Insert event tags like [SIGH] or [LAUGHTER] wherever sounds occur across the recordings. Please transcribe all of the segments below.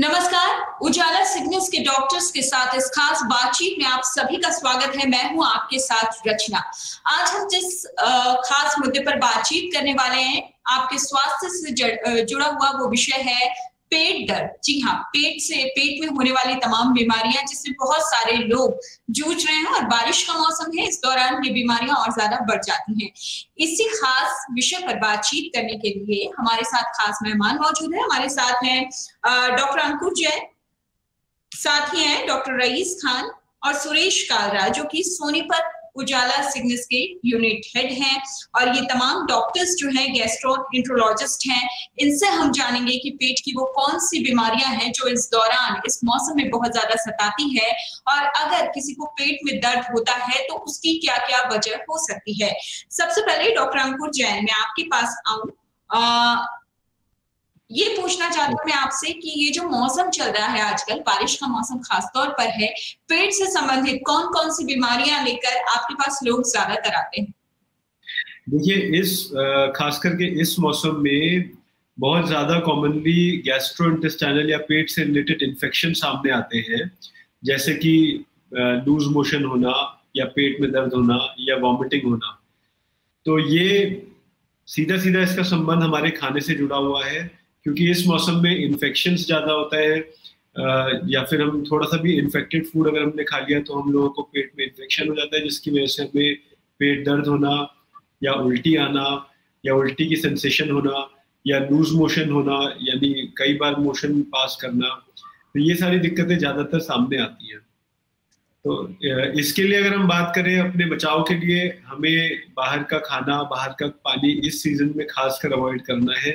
नमस्कार, उजाला सिग्नल्स के डॉक्टर्स के साथ इस खास बातचीत में आप सभी का स्वागत है। मैं हूँ आपके साथ रचना। आज हम जिस खास मुद्दे पर बातचीत करने वाले हैं, आपके स्वास्थ्य से जुड़ा हुआ वो विषय है पेट दर्द। जी हाँ पेट से, पेट में होने वाली तमाम बीमारियाँ, जिससे बहुत सारे लोग जूझ रहे हैं और बारिश का मौसम है, इस दौरान ये बीमारियाँ और ज़्यादा बढ़ जाती हैं। इसी खास विषय पर बातचीत करने के लिए हमारे साथ खास मेहमान मौजूद है। हमारे साथ हैं डॉक्टर अंकुर जैन, साथ ही हैं डॉक्टर रईस खान और सुरेश कालरा, जो कि सोनीपत उजाला सिग्नस के यूनिट हेड हैं और ये तमाम डॉक्टर्स जो हैं गैस्ट्रो इंट्रोलॉजिस्ट हैं, इनसे हम जानेंगे कि पेट की वो कौन सी बीमारियाँ हैं जो इस दौरान, इस मौसम में बहुत ज़्यादा सताती है और अगर किसी को पेट में दर्द होता है तो उसकी क्या क्या वजह हो सकती है। सबसे पहले डॉक्टर अंकुर जैन, मैं आपके पास आऊँ। ये पूछना चाहती हूँ मैं आपसे कि ये जो मौसम चल रहा है आजकल, बारिश का मौसम खासतौर पर है पेट से संबंधित कौन कौन सी बीमारियाँ लेकर आपके पास लोग ज़्यादातर आते हैं? देखिए, इस खास करके इस मौसम में बहुत ज़्यादा कॉमनली गैस्ट्रोइंटेस्टाइनल या पेट से रिलेटेड इन्फेक्शन सामने आते हैं। जैसे कि लूज मोशन होना या पेट में दर्द होना या वॉमिटिंग होना। तो ये सीधा सीधा इसका संबंध हमारे खाने से जुड़ा हुआ है। क्योंकि इस मौसम में इन्फेक्शन ज़्यादा होता है या फिर हम थोड़ा सा भी इन्फेक्टेड फ़ूड अगर हमने खा लिया तो हम लोगों को पेट में इन्फेक्शन हो जाता है, जिसकी वजह से हमें पेट दर्द होना या उल्टी आना या उल्टी की सेंसेशन होना या लूज मोशन होना, यानी कई बार मोशन पास करना तो ये सारी दिक्कतें ज़्यादातर सामने आती हैं। तो इसके लिए अगर हम बात करें अपने बचाव के लिए, हमें बाहर का खाना, बाहर का पानी इस सीज़न में खासकर अवॉइड करना है।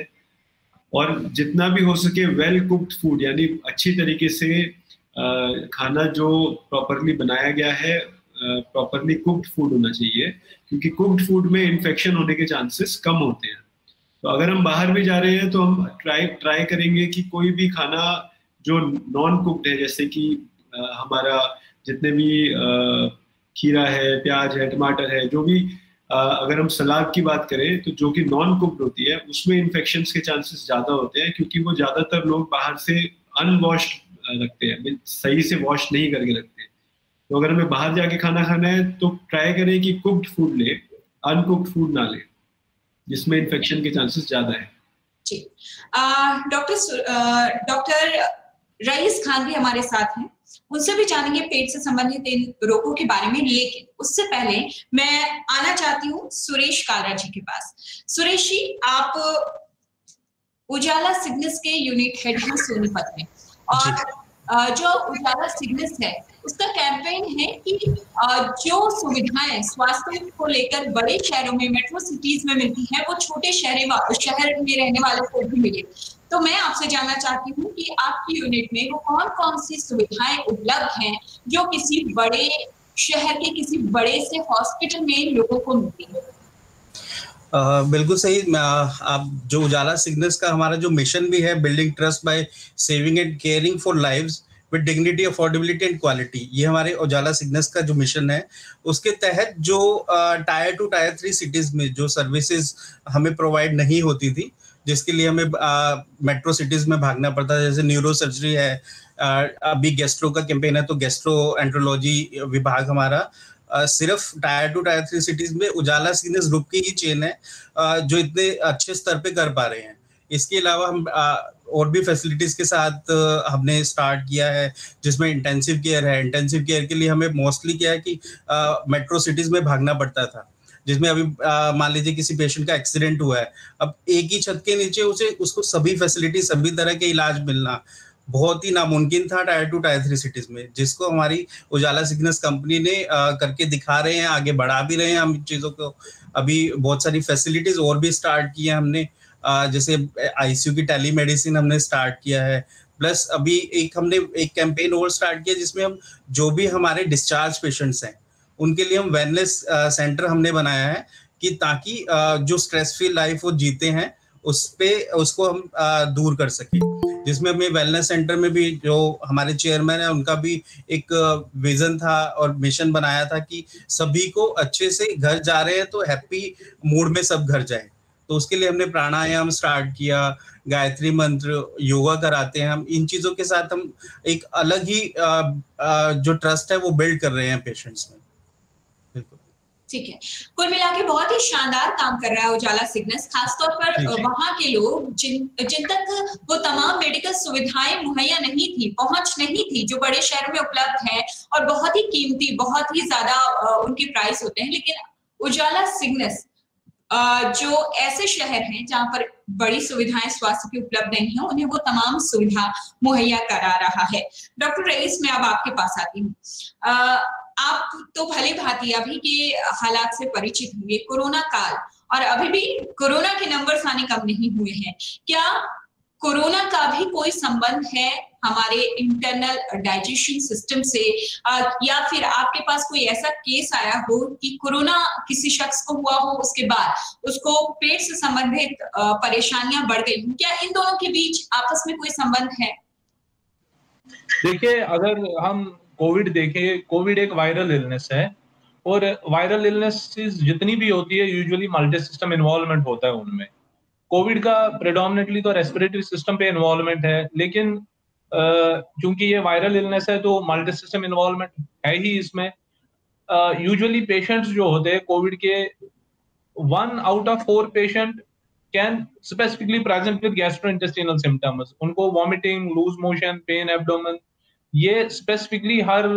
और जितना भी हो सके वेल कुक्ड फ़ूड यानी अच्छी तरीके से खाना जो प्रॉपरली बनाया गया है प्रॉपरली कुक्ड फ़ूड होना चाहिए, क्योंकि कुक्ड फ़ूड में इन्फेक्शन होने के चांसेस कम होते हैं। तो अगर हम बाहर भी जा रहे हैं तो हम ट्राई ट्राई करेंगे कि कोई भी खाना जो नॉन कुक्ड है, जैसे कि हमारा जितने भी खीरा है, प्याज है, टमाटर है, जो भी अगर हम सलाद की बात करें तो जो कि नॉन कुक्ड होती है, उसमें इन्फेक्शन के चांसेस ज़्यादा होते हैं, क्योंकि वो ज़्यादातर लोग बाहर से अनवॉश्ड रखते हैं सही से वॉश नहीं करके रखते तो अगर हमें बाहर जाके खाना खाना है तो ट्राई करें कि कुक्ड फ़ूड ले अनकुक्ड फ़ूड ना ले, जिसमें इन्फेक्शन के चांसेस ज़्यादा है। डॉक्टर डॉक्टर रईस खान भी हमारे साथ हैं। उनसे भी जानेंगे पेट से संबंधित इन रोगों के बारे में लेकिन उससे पहले मैं आना चाहती हूँ सुरेश कालरा जी के पास। सुरेश जी आप उजाला सिग्नस के यूनिट हेड हैं सोनीपत में। और जो उजाला सिग्नस है उसका कैंपेन है कि जो सुविधाएँ स्वास्थ्य को लेकर बड़े शहरों में मेट्रो सिटीज़ में मिलती है वो छोटे शहर शहर में रहने वालों को भी मिले। तो मैं आपसे जानना चाहती हूँ कि आपकी यूनिट में वो कौन कौन सी सुविधाएँ उपलब्ध हैं जो किसी बड़े शहर के किसी बड़े से हॉस्पिटल में लोगों को मिलती है? Uh, बिल्कुल सही आप जो उजाला सिग्नल्स का हमारा जो मिशन भी है building trust by saving and caring for lives with dignity affordability and quality ये हमारे उजाला सिग्नल्स का जो मिशन है उसके तहत जो tier two tier three cities में जो सर्विसेज़ हमें प्रोवाइड नहीं होती थी जिसके लिए हमें मेट्रो सिटीज़ में भागना पड़ता है जैसे न्यूरो सर्जरी है अभी गेस्ट्रो का कैंपेन है तो गेस्ट्रो एंट्रोलॉजी विभाग हमारा सिर्फ़ tier two tier three cities में उजाला सीनियस ग्रुप की ही चेन है जो इतने अच्छे स्तर पे कर पा रहे हैं। इसके अलावा हम और भी फैसिलिटीज़ के साथ हमने स्टार्ट किया है, जिसमें इंटेंसिव केयर है। इंटेंसिव केयर के लिए हमें मोस्टली क्या है कि मेट्रो सिटीज़ में भागना पड़ता था। जिसमें अभी मान लीजिए किसी पेशेंट का एक्सीडेंट हुआ है अब एक ही छत के नीचे उसे उसको सभी फैसिलिटी सभी तरह के इलाज मिलना बहुत ही नामुमकिन था tier two tier three cities में जिसको हमारी उजाला सिग्नस कंपनी ने आ, करके दिखा रहे हैं आगे बढ़ा भी रहे हैं हम चीज़ों को। अभी बहुत सारी फैसिलिटीज़ और भी स्टार्ट की है हमने आ, जैसे आईसीयू की टेली मेडिसिन हमने स्टार्ट किया है प्लस अभी एक हमने एक कैंपेन और स्टार्ट किया जिसमें हम जो भी हमारे डिस्चार्ज पेशेंट्स हैं उनके लिए हम वेलनेस सेंटर हमने बनाया है कि ताकि जो स्ट्रेस फ्री लाइफ वो जीते हैं, उस पे, उसको हम दूर कर सके। जिसमें हमें वेलनेस सेंटर में भी जो हमारे चेयरमैन है, उनका भी एक विजन था और मिशन बनाया था कि सभी को अच्छे से घर जा रहे हैं तो हैप्पी मूड में सब घर जाए। तो उसके लिए हमने प्राणायाम स्टार्ट किया, गायत्री मंत्र योगा कराते हैं। हम इन चीज़ों के साथ हम एक अलग ही जो ट्रस्ट है वो बिल्ड कर रहे हैं पेशेंट्स में। ठीक है। कुल मिला के बहुत ही शानदार काम कर रहा है उजाला सिग्नस खासतौर पर वहाँ के लोग जिन जिन तक वो तमाम मेडिकल सुविधाएँ मुहैया नहीं थी पहुँच नहीं थी जो बड़े शहरों में उपलब्ध है और बहुत ही कीमती बहुत ही ज़्यादा उनके प्राइस होते हैं लेकिन उजाला सिग्नस जो ऐसे शहर हैं जहाँ पर बड़ी सुविधाएँ स्वास्थ्य की उपलब्ध नहीं है, उन्हें वो तमाम सुविधा मुहैया करा रहा है। डॉक्टर रईस, मैं अब आपके पास आती हूँ। आप तो भले भांति अभी के हालात से परिचित हुए कोरोना काल, और अभी भी कोरोना के नंबर्स आने कम नहीं हुए हैं। क्या कोरोना का भी कोई संबंध है हमारे इंटरनल डाइजेशन सिस्टम से? या फिर आपके पास कोई ऐसा केस आया हो कि कोरोना किसी शख्स को हुआ हो, उसके बाद उसको पेट से संबंधित परेशानियाँ बढ़ गई क्या इन दोनों के बीच आपस में कोई संबंध है? देखिए, अगर हम कोविड देखें कोविड एक वायरल इलनेस है और वायरल इलनेस जितनी भी होती है यूजुअली मल्टी सिस्टम इन्वॉल्वमेंट होता है उनमें। कोविड का प्रेडोमिनेटली तो रेस्पिरेटरी सिस्टम पे इन्वॉल्वमेंट है, लेकिन क्योंकि ये वायरल इलनेस है तो मल्टी सिस्टम इन्वॉल्वमेंट है ही इसमें। यूजुअली पेशेंट्स जो होते हैं कोविड के one out of four patient can specifically present with gastrointestinal symptoms उनको vomiting loose motion pain abdomen ये स्पेसिफिकली हर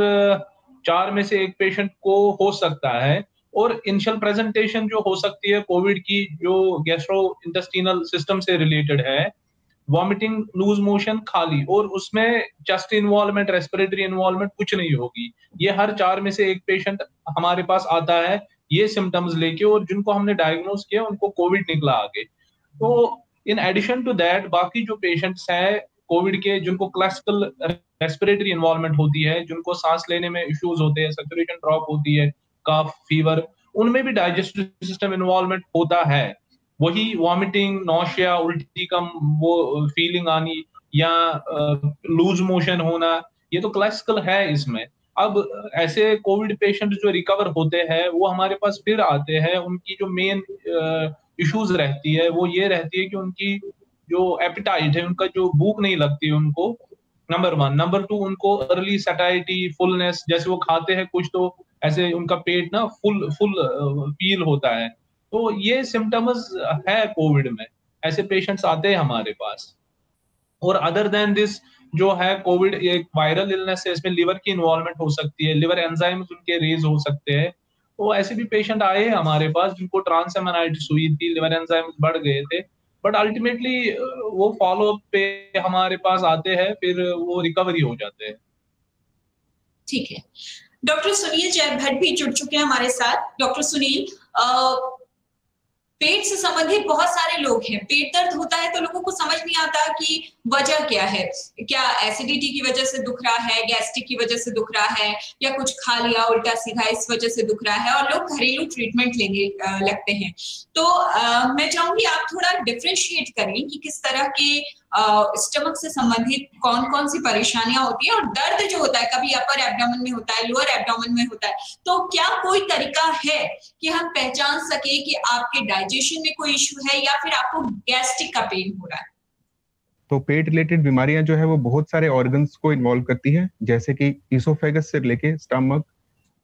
चार में से एक पेशेंट को हो सकता है। और इनिशियल प्रेजेंटेशन जो हो सकती है कोविड की, जो गैस्ट्रो इंटेस्टिनल सिस्टम से रिलेटेड है वॉमिटिंग लूज मोशन खाली, और उसमें चेस्ट इन्वॉल्वमेंट रेस्पिरेटरी इन्वॉल्वमेंट कुछ नहीं होगी। ये हर चार में से एक पेशेंट हमारे पास आता है, ये सिम्टम्स लेके, और जिनको हमने डायग्नोज किया, उनको कोविड निकला आगे। तो इन एडिशन टू दैट बाकी जो पेशेंट्स हैं कोविड के, जिनको क्लासिकल रेस्पिरेटरी इन्वॉल्वमेंट होती है, जिनको सांस लेने में इश्यूज़ होते हैं सेचुरेशन ड्रॉप होती है कफ फीवर उनमें भी डाइजेस्टिव सिस्टम इन्वॉल्वमेंट होता है। वही वॉमिटिंग नौशिया उल्टी कम, वो फीलिंग आनी या लूज मोशन होना, ये तो क्लासिकल है इसमें। अब ऐसे कोविड पेशेंट जो रिकवर होते हैं, वो हमारे पास फिर आते हैं, उनकी जो मेन इश्यूज़ रहती है, वो ये रहती है कि उनकी जो एपिटाइट है, उनका जो भूख नहीं लगती उनको नंबर वन नंबर टू उनको अर्ली सटाइटी फुलनेस जैसे वो खाते हैं कुछ तो ऐसे उनका पेट ना फुल फुल फील होता है। तो ये सिम्टम्स है कोविड में। ऐसे पेशेंट्स आते हैं हमारे पास। और अदर देन दिस जो है कोविड एक वायरल इलनेस है, इसमें लिवर की इन्वॉल्वमेंट हो सकती है लिवर एंजाइम्स उनके रेज हो सकते हैं। तो ऐसे भी पेशेंट आए हैं हमारे पास जिनको ट्रांसएमानाइटिस हुई थी लिवर एंजाइम्स बढ़ गए थे। बट अल्टीमेटली वो फॉलो अप पे हमारे पास आते हैं, फिर वो रिकवरी हो जाते हैं। ठीक है। डॉक्टर सुनील जय भट्ट भी जुड़ चुके हैं हमारे साथ। डॉक्टर सुनील पेट से संबंधित बहुत सारे लोग हैं। पेट दर्द होता है तो लोगों को समझ नहीं आता कि वजह क्या है। क्या एसिडिटी की वजह से दुख रहा है गैस्ट्रिक की वजह से दुख रहा है या कुछ खा लिया उल्टा सीधा इस वजह से दुख रहा है और लोग घरेलू ट्रीटमेंट लेने लगते हैं। तो आ, मैं चाहूँगी आप थोड़ा डिफ्रेंशिएट करें कि किस तरह के स्टमक से संबंधित कौन कौन सी परेशानियाँ होती है और दर्द जो होता है, कभी अपर एब्डोमेन में होता है लोअर एब्डोमेन में होता है तो क्या कोई तरीका है कि हम पहचान सके कि आपके डाइजेशन में कोई इश्यू है या फिर आपको गैस्ट्रिक का पेन हो रहा है? तो पेट रिलेटेड बीमारियाँ जो है, वो बहुत सारे ऑर्गन्स को इन्वॉल्व करती हैं, जैसे कि इसोफेगस से लेके stomach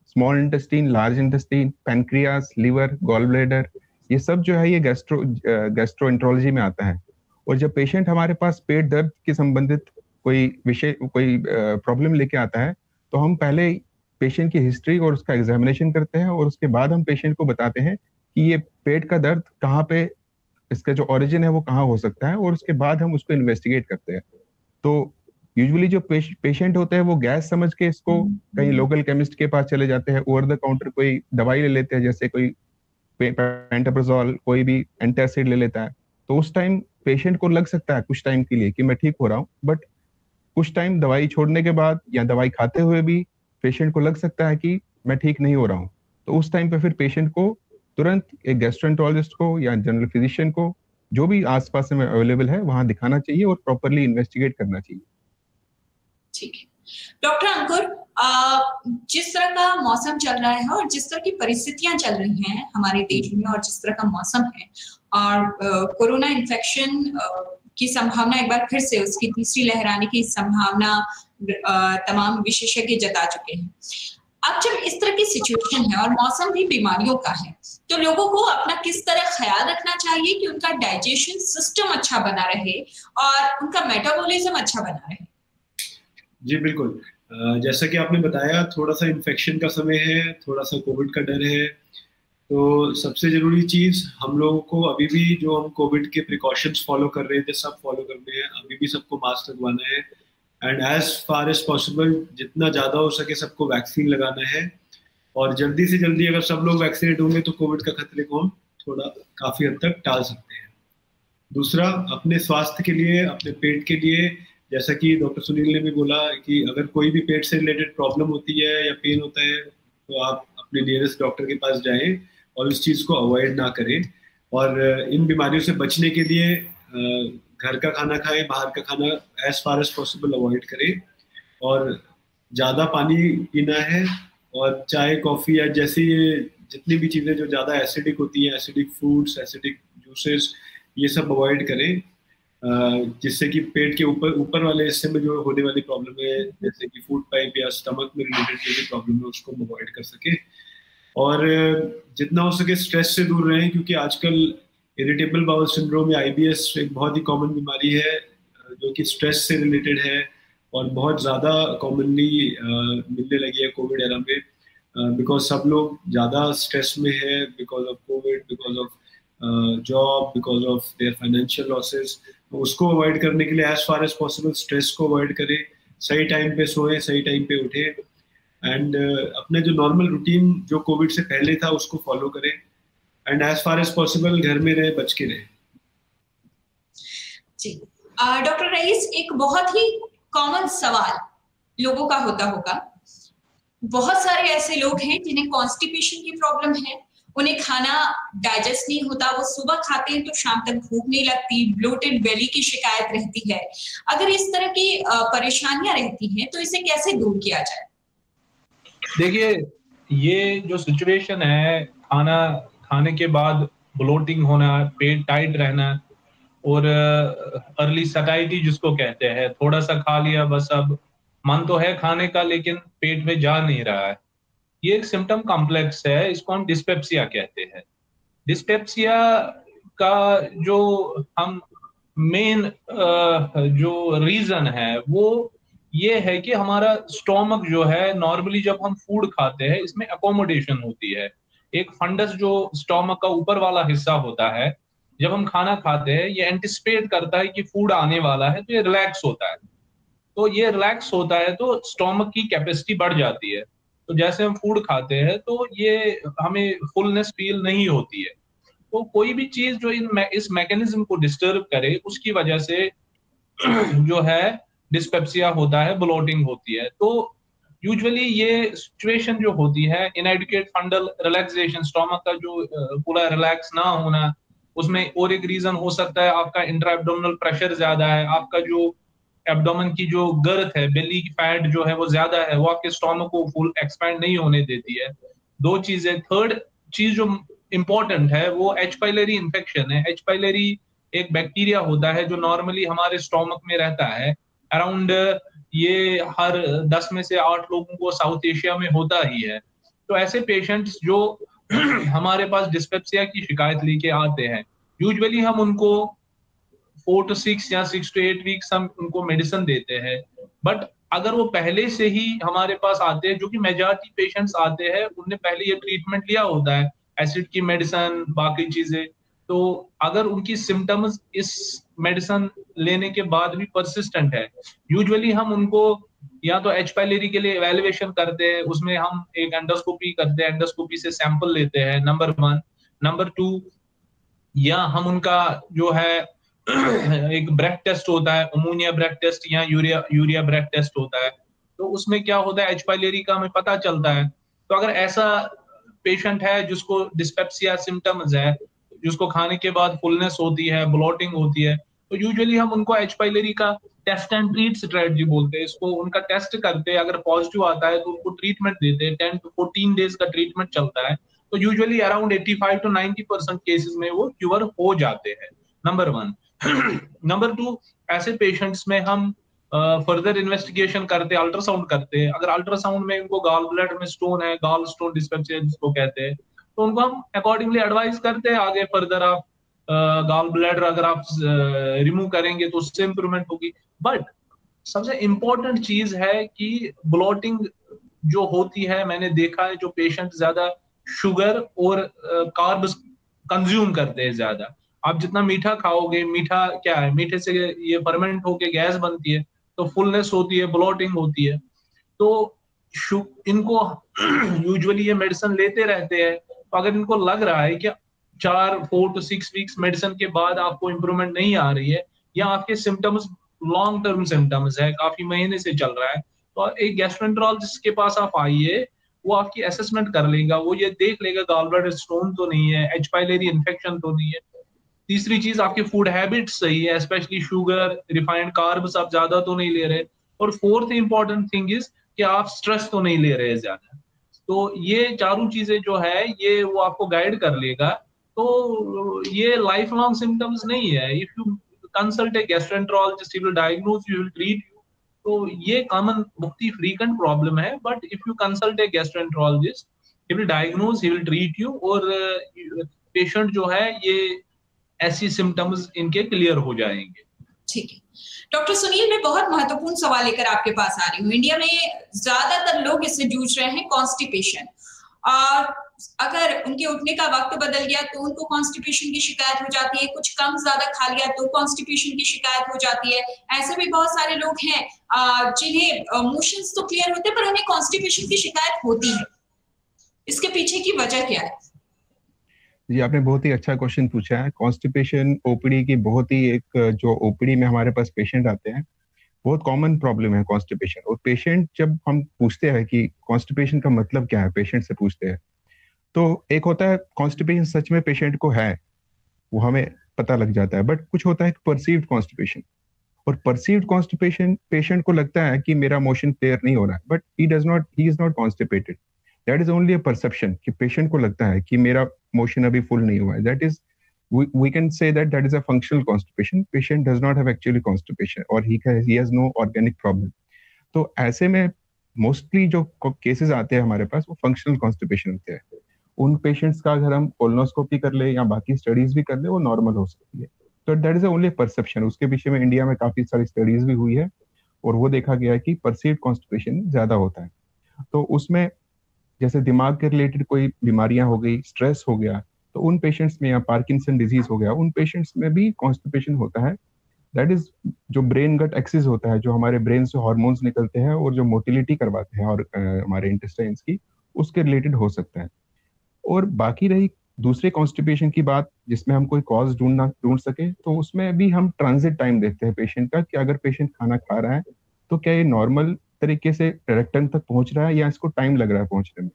small intestine large intestine pancreas liver gall bladder ये सब जो है, ये गैस्ट्रो गैस्ट्रोएंट्रोलॉजी में आता है। और जब पेशेंट हमारे पास पेट दर्द के संबंधित कोई विषय, कोई प्रॉब्लम लेके आता है तो हम पहले पेशेंट की हिस्ट्री और उसका एग्जामिनेशन करते हैं और उसके बाद हम पेशेंट को बताते हैं कि ये पेट का दर्द कहाँ पे, इसका जो ओरिजिन है वो कहाँ हो सकता है और उसके बाद हम उसको इन्वेस्टिगेट करते हैं। तो यूजुअली जो पेशेंट होते हैं वो गैस समझ के इसको कहीं लोकल केमिस्ट के पास चले जाते हैं ओवर द काउंटर कोई दवाई ले लेते हैं, जैसे कोई पेंटाप्रोजोल कोई भी एंटासिड ले लेता है। तो उस टाइम पेशेंट को लग सकता है कुछ टाइम के लिए कि मैं ठीक हो रहा हूँ बट कुछ टाइम दवाई छोड़ने के बाद या दवाई खाते हुए भी पेशेंट को लग सकता है कि मैं ठीक नहीं हो रहा हूँ। तो उस टाइम पे फिर पेशेंट को तुरंत एक गैस्ट्रोएंटोलॉजिस्ट को या जनरल फिजिशियन को जो भी आसपास में अवेलेबल है, वहाँ दिखाना चाहिए और प्रॉपरली इन्वेस्टिगेट करना चाहिए। ठीक है। डॉक्टर अंकुर जिस तरह का मौसम चल रहा है और जिस तरह की परिस्थितियाँ चल रही हैं हमारे देश में और जिस तरह का मौसम है और कोरोना इन्फेक्शन की संभावना एक बार फिर से उसकी तीसरी लहर आने की संभावना तमाम विशेषज्ञ जता चुके हैं। अब जब इस तरह की सिचुएशन है और मौसम भी बीमारियों का है तो लोगों को अपना किस तरह ख्याल रखना चाहिए कि उनका डाइजेशन सिस्टम अच्छा बना रहे और उनका मेटाबॉलिज्म अच्छा बना रहे? जी, बिल्कुल। जैसा कि आपने बताया, थोड़ा सा इन्फेक्शन का समय है, थोड़ा सा कोविड का डर है तो सबसे ज़रूरी चीज़ हम लोगों को अभी भी जो हम कोविड के प्रिकॉशंस फॉलो कर रहे थे सब फॉलो करने हैं। अभी भी सबको मास्क लगवाना है। And as far as possible जितना ज़्यादा हो सके सबको वैक्सीन लगाना है। और जल्दी से जल्दी अगर सब लोग वैक्सीनेट होंगे तो कोविड का खतरे को हम थोड़ा काफ़ी हद तक टाल सकते हैं। दूसरा, अपने स्वास्थ्य के लिए, अपने पेट के लिए, जैसा कि डॉक्टर सुनील ने भी बोला कि अगर कोई भी पेट से रिलेटेड प्रॉब्लम होती है या पेन होता है तो आप अपने नियरेस्ट डॉक्टर के पास जाएँ। और उस चीज़ को अवॉइड ना करें। और इन बीमारियों से बचने के लिए घर का खाना खाएँ, बाहर का खाना as far as possible avoid करें। और ज़्यादा पानी पीना है और चाय कॉफ़ी या जैसी जितनी भी चीज़ें जो ज़्यादा एसिडिक होती हैं एसिडिक फ्रूट्स एसिडिक जूसेस ये सब अवॉइड करें। जिससे कि पेट के ऊपर ऊपर वाले हिस्से में जो होने वाली प्रॉब्लम है, जैसे कि फ़ूड पाइप या स्टमक में रिलेटेड जो भी प्रॉब्लम है, उसको अवॉइड कर सके। और जितना हो सके स्ट्रेस से दूर रहें, क्योंकि आजकल इरिटेबल बाउल सिंड्रोम या आईबीएस एक बहुत ही कॉमन बीमारी है जो कि स्ट्रेस से रिलेटेड है और बहुत ज़्यादा कॉमनली मिलने लगी है कोविड एरा में बिकॉज़ सब लोग ज़्यादा स्ट्रेस में है because of covid because of job because of their financial losses उसको अवॉइड करने के लिए as far as possible stress को अवॉइड करें। सही टाइम पे सोए, सही टाइम पे उठे। एंड uh, अपने जो नॉर्मल रूटीन जो कोविड से पहले था उसको फॉलो करें। And as far as possible घर में रहे बच के रहे। डॉक्टर रईस एक बहुत ही कॉमन सवाल लोगों का होता होगा। बहुत सारे ऐसे लोग हैं जिन्हें कॉन्स्टिपेशन की प्रॉब्लम है। उन्हें खाना डाइजेस्ट नहीं होता। वो सुबह खाते हैं तो शाम तक भूख नहीं लगती। ब्लोटेड बेली की शिकायत रहती है। अगर इस तरह की परेशानियाँ रहती हैं तो इसे कैसे दूर किया जाए? देखिए, ये जो सिचुएशन है, खाना, खाने के बाद ब्लोटिंग होना, पेट टाइट रहना और अर्ली सटाइटी जिसको कहते हैं थोड़ा सा खा लिया, बस अब मन तो है खाने का, लेकिन पेट में जा नहीं रहा है। ये एक सिम्टम कॉम्प्लेक्स है, इसको हम डिस्पेप्सिया कहते हैं। डिस्पेप्सिया का जो हम मेन जो रीजन है, वो ये है कि हमारा स्टोमक जो है नॉर्मली जब हम फ़ूड खाते हैं, इसमें अकोमोडेशन होती है। एक फंडस जो स्टोमक का ऊपर वाला हिस्सा होता है, जब हम खाना खाते हैं, ये एंटिसिपेट करता है कि फ़ूड आने वाला है तो ये रिलैक्स होता है। तो ये रिलैक्स होता है तो स्टोमक की कैपेसिटी बढ़ जाती है। तो जैसे हम फ़ूड खाते हैं तो ये हमें फुलनेस फील नहीं होती है। तो कोई भी चीज़ जो इन इस मैकेनिज्म को डिस्टर्ब करे, उसकी वजह से [CLEARS THROAT] जो है डिस्पेप्सिया होता है ब्लोटिंग होती है। तो यूजुअली ये सिचुएशन जो होती है इनएडुकेट फंडल रिलैक्सेशन स्टोमक का जो पूरा रिलैक्स ना होना, उसमें और एक रीजन हो सकता है, आपका इंट्रा इंट्राएब्डोमिनल प्रेशर ज़्यादा है, आपका जो एब्डोमन की जो गर्थ है बेली की फैट जो है, वो ज़्यादा है, वो आपके स्टोमक को फुल एक्सपैंड नहीं होने देती है। दो चीज़ें थर्ड चीज़ जो इंपॉर्टेंट है, वो एच पाइलरी इन्फेक्शन है। एच पाइलरी एक बैक्टीरिया होता है, जो नॉर्मली हमारे स्टोमक में रहता है। अराउंड ये हर दस में से आठ लोगों को साउथ एशिया में होता ही है। तो ऐसे पेशेंट्स जो [CLEARS THROAT] हमारे पास डिस्पेप्सिया की शिकायत लेके आते हैं यूजुअली हम उनको फोर टू सिक्स या सिक्स टू एट वीक्स हम उनको मेडिसिन देते हैं। बट अगर वो पहले से ही हमारे पास आते हैं, जो कि मेजॉरिटी पेशेंट्स आते हैं, उनने पहले ये ट्रीटमेंट लिया होता है एसिड की मेडिसिन बाकी चीज़ें। तो अगर उनकी सिम्टम्स इस मेडिसिन लेने के बाद भी परसिस्टेंट है। यूजुअली हम उनको या तो एच पैलेरी के लिए एवेल्युएशन करते हैं, उसमें हम एक एंडोस्कोपी करते हैं एंडोस्कोपी से सैंपल लेते हैं नंबर वन नंबर टू या हम उनका जो है, [CLEARS THROAT] एक ब्रेक टेस्ट होता है अमोनिया ब्रेक टेस्ट या यूरिया यूरिया ब्रेक टेस्ट होता है। तो उसमें क्या होता है एच पाइलेरी का हमें पता चलता है। तो अगर ऐसा पेशेंट है जिसको डिस्पेप्सिया सिम्टम्स है जिसको खाने के बाद फुलनेस होती है ब्लॉटिंग होती है तो यूजुअली हम उनको एच पाइलेरी का टेस्ट एंड ट्रीट स्ट्रेटजी बोलते हैं। इसको उनका टेस्ट करते हैं, अगर पॉजिटिव आता है तो उनको ट्रीटमेंट देते हैं। टेन टू फोर्टीन डेज़ का ट्रीटमेंट चलता है। तो usually around 85 to 90 percent cases में वो क्यूर हो जाते हैं। नंबर वन नंबर टू ऐसे पेशेंट्स में हम फर्दर इन्वेस्टिगेशन करते हैं अल्ट्रासाउंड करते हैं। अगर अल्ट्रासाउंड में इनको गाल ब्लड में स्टोन है गाल स्टोन डिस्पेक्सिया जिसको कहते हैं तो उनको हम अकॉर्डिंगली एडवाइस करते हैं आगे फर्दर आप गाल ब्लैडर अगर आप रिमूव करेंगे तो उससे इंप्रूवमेंट होगी। बट सबसे इंपॉर्टेंट चीज़ है कि ब्लॉटिंग जो होती है, मैंने देखा है जो पेशेंट ज़्यादा शुगर और कार्ब्स कंज्यूम करते हैं ज़्यादा। आप जितना मीठा खाओगे, मीठा क्या है, मीठे से ये फर्मेंट होके गैस बनती है तो फुलनेस होती है ब्लॉटिंग होती है। तो इनको [CLEARS THROAT] यूजुअली ये मेडिसिन लेते रहते हैं। तो अगर इनको लग रहा है कि चार four to six weeks medicine के बाद आपको इम्प्रूवमेंट नहीं आ रही है, या आपके सिम्टम्स लॉन्ग टर्म सिम्टम्स है, काफ़ी महीने से चल रहा है तो एक गैस्ट्रेंट्रोलॉजिस्ट के पास आप आइए, वो आपकी असेसमेंट कर लेगा, वो ये देख लेगा गॉलब्लैडर स्टोन तो नहीं है एच पाइलेरी इन्फेक्शन तो नहीं है। तीसरी चीज़, आपकी फ़ूड हैबिट सही है स्पेशली शुगर रिफाइंड कार्ब्स आप ज़्यादा तो नहीं ले रहे। और फोर्थ इंपॉर्टेंट थिंग इज़ कि आप स्ट्रेस तो नहीं ले रहे ज़्यादा। तो ये चारों चीज़ें जो है ये वो आपको गाइड कर लेगा। तो ये लाइफ लॉन्ग सिम्टम्स नहीं है। If you consult a will diagnose you will treat you तो ये कॉमन बहुत ही फ्रीक्वेंट प्रॉब्लम है। But if you consult a gastroenterologist he will diagnose he will treat you और पेशेंट uh, जो है ये ऐसी सिम्टम्स इनके क्लियर हो जाएँगे। ठीक है। डॉक्टर सुनील, मैं बहुत महत्वपूर्ण सवाल लेकर आपके पास आ रही हूँ। इंडिया में ज़्यादातर लोग इससे जूझ रहे हैं कॉन्स्टिपेशन और अगर उनके उठने का वक्त बदल गया तो उनको कॉन्स्टिपेशन की शिकायत हो जाती है। कुछ कम ज़्यादा खा लिया तो कॉन्स्टिपेशन की शिकायत हो जाती है। ऐसे भी बहुत सारे लोग हैं जिन्हें मोशंस तो क्लियर होते हैं, पर उन्हें कॉन्स्टिपेशन की शिकायत होती है। इसके पीछे की वजह क्या है? जी, आपने बहुत ही अच्छा क्वेश्चन पूछा है। कॉन्स्टिपेशन ओपीडी की बहुत ही एक, जो ओपीडी में हमारे पास पेशेंट आते हैं, बहुत कॉमन प्रॉब्लम है कॉन्स्टिपेशन और पेशेंट जब हम पूछते हैं कि कॉन्स्टिपेशन का मतलब क्या है पेशेंट से पूछते हैं तो एक होता है कॉन्स्टिपेशन सच में पेशेंट को है, वो हमें पता लग जाता है। बट कुछ होता है परसीव्ड कॉन्स्टिपेशन और परसीव्ड कॉन्स्टिपेशन पेशेंट को लगता है कि मेरा मोशन क्लियर नहीं हो रहा है। But he does not he is not constipated that is only a perception कि पेशेंट को लगता है कि मेरा मोशन अभी फुल नहीं हुआ है। That is we, can say that that is a functional constipation. Patient does not have actually constipation or he has, he has no organic problem. तो ऐसे में मोस्टली जो केसेस आते हैं हमारे पास वो फंक्शनल कॉन्स्टिपेशन होते हैं। उन पेशेंट्स का अगर हम कोलोनोस्कोपी कर ले या बाकी स्टडीज़ भी कर ले वो नॉर्मल हो सकती है। तो दैट इज़ ओनली परसेप्शन उसके पीछे में इंडिया में काफ़ी सारी स्टडीज़ भी हुई है और वो देखा गया है कि परसीव कॉन्स्टिपेशन ज़्यादा होता है। तो उसमें जैसे दिमाग के रिलेटेड कोई बीमारियाँ हो गई स्ट्रेस हो गया तो उन पेशेंट्स में या पार्किंसन डिज़ीज़ हो गया, उन पेशेंट्स में भी कॉन्स्टिपेशन होता है। दैट इज़ जो ब्रेन गट एक्सिस होता है, जो हमारे ब्रेन से हॉर्मोन्स निकलते हैं और जो मोटिलिटी करवाते हैं और हमारे इंटेस्टाइन्स की, उसके रिलेटेड हो सकता है। और बाकी रही दूसरे कॉन्स्टिपेशन की बात, जिसमें हम कोई कॉज ढूंढना ढूंढ सके तो उसमें भी हम ट्रांजिट टाइम देखते हैं पेशेंट का, कि अगर पेशेंट खाना खा रहा है तो क्या ये नॉर्मल तरीके से रेक्टन तक पहुँच रहा है या इसको टाइम लग रहा है पहुँचने में?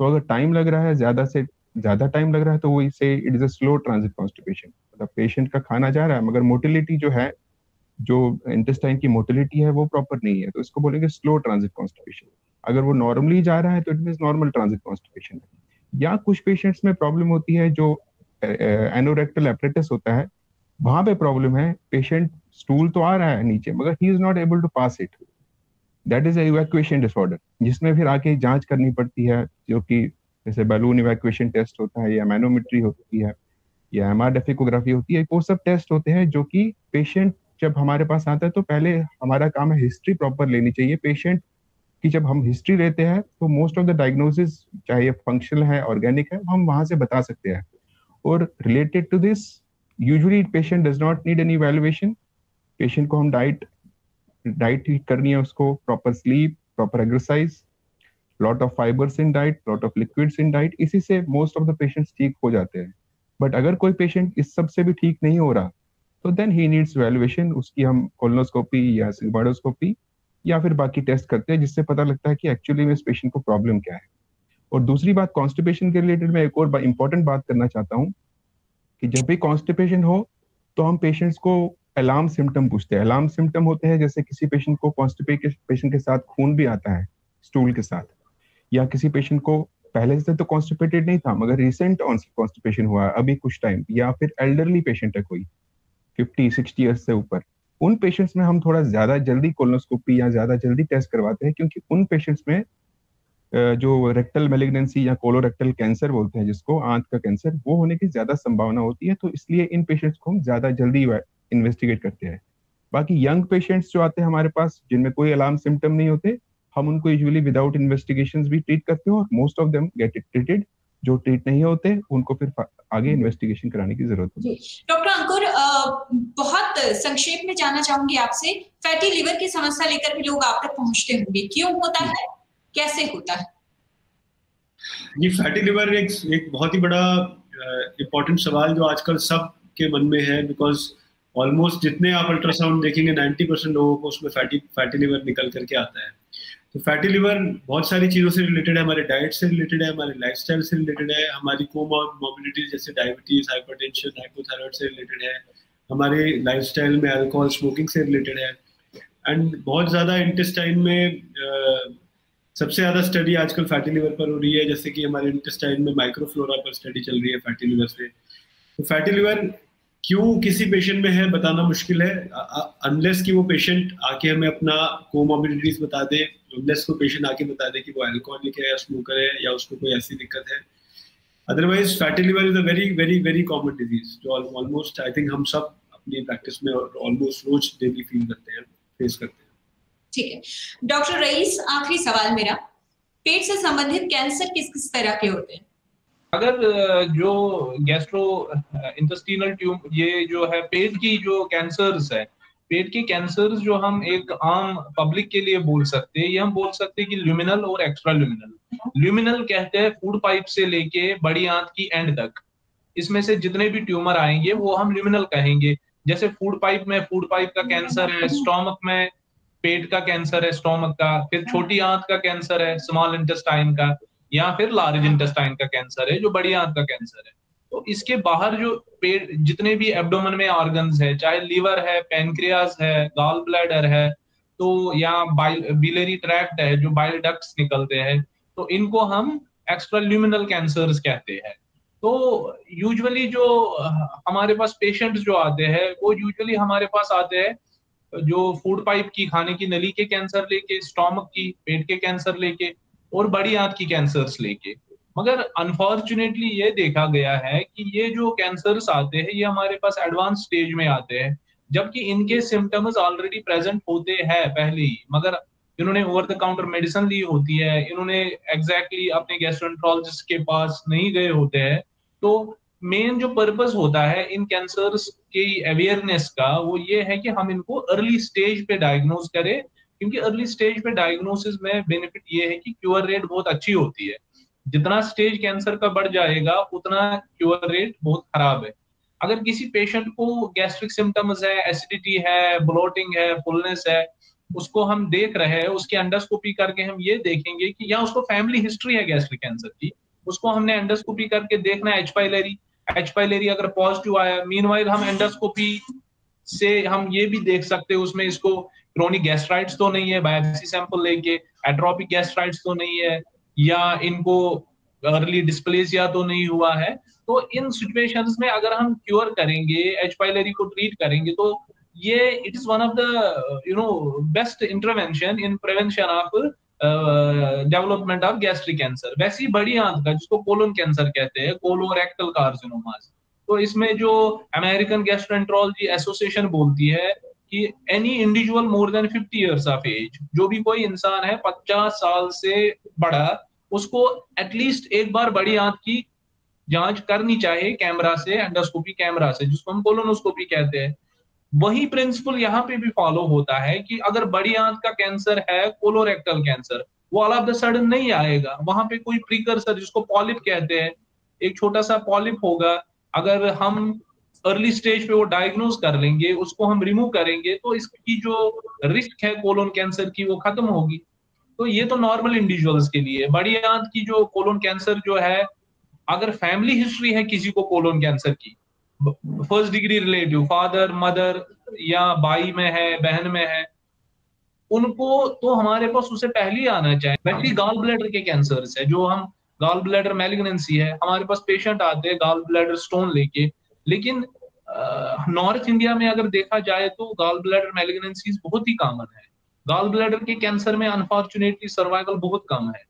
तो अगर टाइम लग रहा है, ज़्यादा से ज़्यादा टाइम लग रहा है तो वो इसे it is a slow transit constipation मतलब पेशेंट का खाना जा रहा है, मगर मोटिलिटी जो है, जो इंटेस्टाइन की मोटिलिटी है, वो प्रॉपर नहीं है। तो इसको बोलेंगे स्लो ट्रांजिट कॉन्स्टिपेशन अगर वो नॉर्मली जा रहा है तो it mean normal transit constipation या कुछ पेशेंट्स में प्रॉब्लम होती है जो एनोरेक्टल एपरेटस होता है, वहाँ पे प्रॉब्लम है पेशेंट स्टूल तो आ रहा है नीचे, मगर he is not able to pass it that is evacuation disorder जिसमें फिर आके जाँच करनी पड़ती है, जो कि जैसे बैलून इवैक्यूएशन टेस्ट होता है, या मैनोमेट्री होती है, या एम डेफिकोग्राफी होती है, वो सब टेस्ट होते हैं, जो कि पेशेंट जब हमारे पास आता है तो पहले हमारा काम है हिस्ट्री प्रॉपर लेनी चाहिए। पेशेंट की जब हम हिस्ट्री लेते हैं तो मोस्ट ऑफ़ द डायग्नोसिस चाहे फंक्शनल है ऑर्गेनिक है, हम वहाँ से बता सकते हैं। और related to this usually patient does not need any valuation patient को हम डाइट डाइट ठीक करनी है उसको proper sleep proper exercise lot of fibres in diet lot of liquids in diet इसी से मोस्ट ऑफ़ द पेशेंट्स ठीक हो जाते हैं। बट अगर कोई पेशेंट इस सबसे भी ठीक नहीं हो रहा तो देन ही नीड्स वैल्युएशन उसकी हम कोलोनोस्कोपी या सिग्माडोस्कोपी या फिर बाकी टेस्ट करते हैं, जिससे पता लगता है कि एक्चुअली में इस पेशेंट को प्रॉब्लम क्या है। और दूसरी बात कॉन्स्टिपेशन के रिलेटेड मैं एक और इंपॉर्टेंट बात करना चाहता हूँ कि जब भी कॉन्स्टिपेशन हो तो हम पेशेंट्स को अलार्म सिम्टम पूछते हैं। अलार्म सिम्टम होते हैं जैसे किसी पेशेंट को कॉन्स्टिपेट पेशेंट के साथ खून भी आता है स्टूल के साथ। या किसी पेशेंट को पहले से तो कॉन्स्टिपेटेड नहीं था, मगर रिसेंट कॉन्स्टिपेशन हुआ है अभी कुछ टाइम या फिर एल्डरली पेशेंट है कोई फिफ्टी सिक्सटी ईयर्स से ऊपर। उन पेशेंट्स में हम थोड़ा ज़्यादा जल्दी कोलोनोस्कोपी या ज़्यादा जल्दी टेस्ट करवाते हैं क्योंकि उन पेशेंट्स में जो रेक्टल मेलिग्नेंसी या कोलोरेक्टल कैंसर बोलते हैं जिसको, आंत का कैंसर वो होने की ज़्यादा संभावना होती है तो इसलिए इन पेशेंट्स को हम ज़्यादा जल्दी इन्वेस्टिगेट करते हैं। बाकी यंग पेशेंट्स जो आते हैं हमारे पास जिनमें कोई अलार्म सिम्टम नहीं होते हम उनको यूजुअली विदाउट इन्वेस्टिगेशन भी ट्रीट करते हैं और most of them get it treated जो ट्रीट नहीं होते उनको फिर आगे इन्वेस्टिगेशन कराने की ज़रूरत है। डॉक्टर अंकुर बहुत संक्षेप में जानना चाहूँगी आपसे फैटी लिवर की समस्या लेकर भी लोग आप तक पहुँचते होंगे। क्यों होता है? कैसे होता है? ये फैटी लिवर एक एक बहुत ही बड़ा इम्पोर्टेंट सवाल जो आजकल सब के मन में है बिकॉज़ ऑलमोस्ट जितने आप अल्ट्रासाउंड देखेंगे 90 परसेंट लोगों को उसमें फैटी फैटी लिवर निकल करके आता है। तो फैटी लिवर बहुत सारी चीज़ों से रिलेटेड है हमारे डाइट से रिलेटेड है हमारे लाइफस्टाइल से रिलेटेड है हमारी को मोबिलिटीज जैसे डायबिटीज़ हाइपरटेंशन हाइपोथायराइड से रिलेटेड है हमारे लाइफस्टाइल में अल्कोहल स्मोकिंग से रिलेटेड है। एंड बहुत ज़्यादा इंटेस्टाइन में uh, सबसे ज़्यादा स्टडी आजकल फैटी लिवर पर हो रही है जैसे कि हमारे इंटेस्टाइन में माइक्रोफ्लोरा पर स्टडी चल रही है फैटी लिवर से। तो फैटी लिवर क्यों किसी पेशेंट में है, बताना मुश्किल है। अनलेस कि वो पेशेंट आके हमें अपना कोमोबिलिटीज बता दे अनलेस को पेशेंट आके बता दे कि वो अल्कोहलिक है या स्मोकर है, या उसको कोई ऐसी दिक्कत है। Otherwise fatty liver is a very very very common disease जो ऑलमोस्ट आई थिंक हम सब अपनी प्रैक्टिस में ऑलमोस्ट रोज डेली फील करते हैं फेस करते हैं। ठीक है। डॉक्टर रईस, आखिरी सवाल मेरा। पेट से संबंधित कैंसर किस किस तरह के होते हैं? अगर जो गैस्ट्रो इंटेस्टिनल ट्यूब ये जो है, पेट की जो कैंसर्स है, पेट के कैंसर्स जो हम एक आम पब्लिक के लिए बोल सकते हैं, ये हम बोल सकते हैं कि ल्यूमिनल और एक्स्ट्रा ल्यूमिनल ल्यूमिनल कहते हैं फ़ूड पाइप से लेके बड़ी आंत की एंड तक। इसमें से जितने भी ट्यूमर आएँगे, वो हम ल्यूमिनल कहेंगे। जैसे फ़ूड पाइप में फ़ूड पाइप का कैंसर है स्टोमक में पेट का कैंसर है स्टोमक का, फिर छोटी आंत का कैंसर है स्मॉल इंटेस्टाइन का। या फिर लार्ज इंटेस्टाइन का कैंसर है, जो बड़ी आंत का कैंसर है। तो इसके बाहर जो पेट, जितने भी एब्डोमन में ऑर्गन्स है, चाहे लीवर है पेनक्रियाज है गाल ब्लैडर है तो या बाइल बिलरी ट्रैक्ट है, जो बाइल डक्ट्स निकलते हैं तो इनको हम एक्स्ट्रा ल्यूमिनल कैंसर्स कहते हैं। तो यूजुअली जो हमारे पास पेशेंट्स जो आते हैं, वो यूजुअली हमारे पास आते हैं, जो फ़ूड पाइप की, खाने की, नली के कैंसर लेके स्टोमक की, पेट के कैंसर लेके और बड़ी आंत की कैंसर्स लेके। मगर अनफॉर्चुनेटली ये देखा गया है कि ये जो कैंसर्स आते हैं, ये हमारे पास एडवांस स्टेज में आते हैं, जबकि इनके सिम्टम्स ऑलरेडी प्रेजेंट होते हैं पहले ही। मगर इन्होंने ओवर द काउंटर मेडिसिन ली होती है, इन्होंने एग्जैक्टली exactly अपने गैस्ट्रोएंट्रोलॉजिस्ट के पास नहीं गए होते हैं। तो मेन जो पर्पस होता है इन कैंसर्स की अवेयरनेस का, वो ये है कि हम इनको अर्ली स्टेज पे डायग्नोज करें क्योंकि अर्ली स्टेज पे डायग्नोसिस में बेनिफिट ये है कि क्योर रेट बहुत अच्छी होती है। जितना स्टेज कैंसर का बढ़ जाएगा, उतना क्योर रेट बहुत खराब है। अगर किसी पेशेंट को गैस्ट्रिक सिम्टम्स है एसिडिटी है ब्लोटिंग है फुलनेस है, उसको हम देख रहे हैं, उसकी एंडोस्कोपी करके हम ये देखेंगे कि, या उसको फैमिली हिस्ट्री है गैस्ट्रिक कैंसर की, उसको हमने एंडोस्कोपी करके देखना है एच पाइलरी एच पाइलरी अगर पॉजिटिव आया मीन हम एंडोस्कोपी से हम ये भी देख सकते हैं उसमें इसको क्रोनिक गैस्ट्राइट्स तो नहीं है, बायोप्सी सैंपल लेके, एट्रोपिक गैस्ट्राइट्स तो नहीं है, या इनको अर्ली डिस्प्लेसिया तो नहीं हुआ है। तो इन सिचुएशंस में अगर हम क्योर करेंगे एच पाइलरी को ट्रीट करेंगे तो ये it is one of the you know best intervention in prevention of development of gastric cancer वैसी बड़ी आंत का, जिसको कोलोन कैंसर कहते हैं कोलोरेक्टल कार्सिनोमास तो इसमें जो अमेरिकन गैस्ट्रोएंट्रोलॉजी एसोसिएशन बोलती है कि any individual more than 50 years of age जो भी कोई इंसान है 50 साल से बड़ा, उसको एटलीस्ट एक बार बड़ी आंत की जाँच करनी चाहिए कैमरा से एंडोस्कोपी कैमरा से, जिसको हम कोलोनोस्कोपी कहते हैं। वही प्रिंसिपल यहाँ पे भी फॉलो होता है कि अगर बड़ी आंत का कैंसर है कोलोरेक्टल कैंसर वो ऑल ऑफ़ द सडन नहीं आएगा। वहाँ पे कोई प्रीकर्सर जिसको पॉलिप कहते हैं, एक छोटा सा पॉलिप होगा। अगर हम अर्ली स्टेज पे वो डायग्नोज कर लेंगे उसको हम रिमूव करेंगे तो इसकी जो रिस्क है कोलोन कैंसर की वो खत्म होगी। तो ये तो नॉर्मल इंडिविजुअल्स के लिए बड़ी आंत की जो कोलोन कैंसर जो है अगर फैमिली हिस्ट्री है किसी को कोलोन कैंसर की first degree relative father mother या भाई में है बहन में है उनको तो हमारे पास उसे पहले ही आना चाहिए। वैसे गाल ब्लैडर के कैंसर है जो हम गाल ब्लैडर मेलिग्नेंसी है हमारे पास पेशेंट आते हैं गाल ब्लैडर स्टोन लेके लेकिन नॉर्थ इंडिया में अगर देखा जाए तो गाल ब्लैडर मेलिग्नेंसीज बहुत ही कॉमन है। गाल ब्लैडर के कैंसर में अनफॉर्चुनेटली सर्वाइवल बहुत कम है।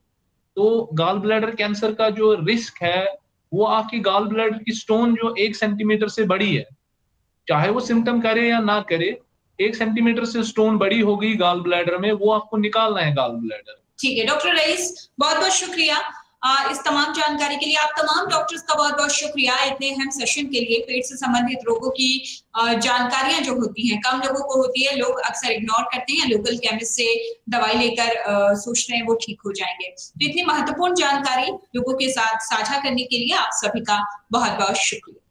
तो गाल ब्लैडर कैंसर का जो रिस्क है, वो आपकी गाल ब्लैडर की स्टोन जो एक सेंटीमीटर से बड़ी है, चाहे वो सिम्टम करे या ना करे, एक सेंटीमीटर से स्टोन बड़ी हो गई गाल ब्लैडर में, वो आपको निकालना है गाल ब्लैडर ठीक है डॉक्टर रईस बहुत बहुत शुक्रिया। इस तमाम जानकारी के लिए आप तमाम डॉक्टर्स का बहुत बहुत शुक्रिया इतने अहम सेशन के लिए, पेट से संबंधित रोगों की जानकारियाँ जो होती हैं, कम लोगों को होती है, लोग अक्सर इग्नोर करते हैं लोकल केमिस्ट से दवाई लेकर सोचते हैं वो ठीक हो जाएँगे। तो इतनी महत्वपूर्ण जानकारी लोगों के साथ साझा करने के लिए आप सभी का बहुत बहुत शुक्रिया।